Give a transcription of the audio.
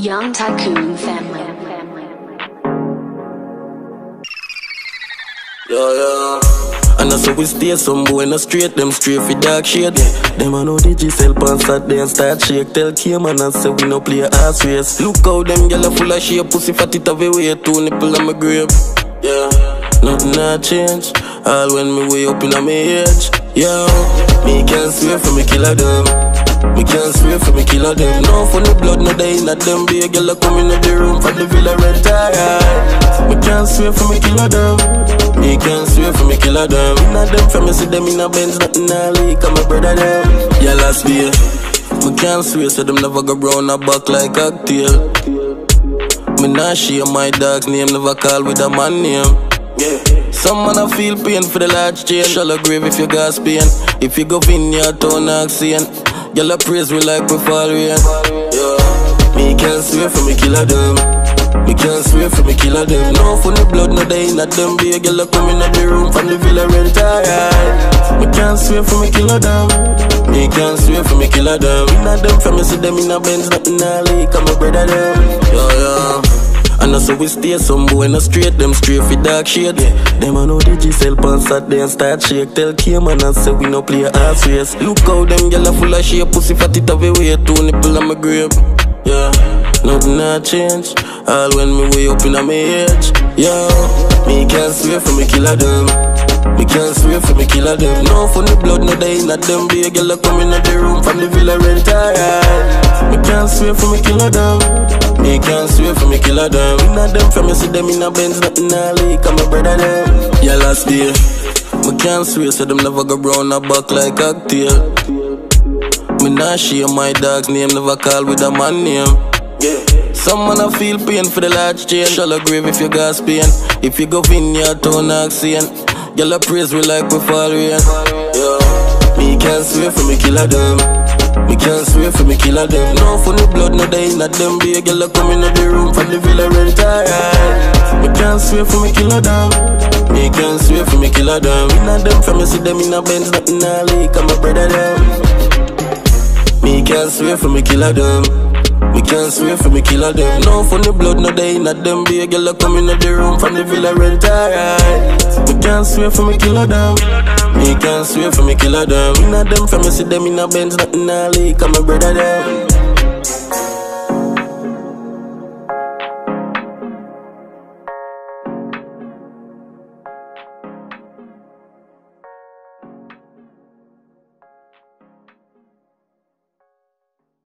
Young Tycoon Family. Yeah, yeah. And I saw we stay some boy in the street, them straight for dark shade. Them I know the Giselle pants out there and start shake. Tell Cayman and I say we no play ass race. Look how them gyal full of shape, pussy fat it have a way, two nipple on my grave. Yeah, nothing not change. All when me way up in my age. Yeah, me can't swear for me killer them. Me can't swear for me killer them. No funny blood, no day not them. Be a girl come in the room for the villa red tie. We can't swear for me killer them. Me can't swear for me killer them. Inna them from me see them in a Benz, nothing a leak. I'm a brother them. Yeah, last year. Me can't swear so them never go brown a back like a cocktail. Me nah share my dog's name, never call with a man name. Some man a feel pain for the large chain. Shallow grave if you gas pain. If you go in your town accent. Y'all praise we like we fall rain. Yeah. Me can't swear for me killer them. Me can't swear for me killer them. No funny blood, no day not them. Be a girl come in the room from the villa rent Me can't swear for me killer them. Me can't swear for me killer them. Inna them from me see them in a Benz, nothing a leak. I'm a brother them. Yeah, yeah. Also we stay some boy the street, them straight for dark shade. Yeah. Them I know pants out there and start shake. Tell Cayman and say we no play ass race. Look how them gyal full of shape, pussy fat it have a way, two nipple on my grave. Yeah, nothing not change. All when me way up in my age. Yeah, me can't swear for me killer them. Me can't swear for me killer them. No funny blood, no day not them. Be a girl come in the room from the villa rent Me can't swear for me killer them. Can't swear for me killer them. Inna them from me see them in a Benz, nothing a leak. I'm a brother them. Yeah, last day. Me can't swear so them never go brown a back like cocktail. Me nah share my dog name, never call with a man name. Some man a feel pain for the large chain. Shallow grave if you gas pain. If you go in your town accent. I praise we like we fall rain. Yeah. Me can't swear for me killer them. Me can't swear for me killer them. No funny blood, no day not them. Be a girl come in the room from the villa rent Me can't swear for me killer them. Me can't swear for me killer them. Inna them from me see them in a Benz, nothing a leak. I'm a brother them. Me can't swear for me killer them. Me can't swear for me killer them. No funny blood, no day not them. Be a girl come in the room from the villa rent Me can't swear for me killer them. Me can't swear for me killer them. Inna them from me see them in a Benz, nothing a leak. I'm a brother them.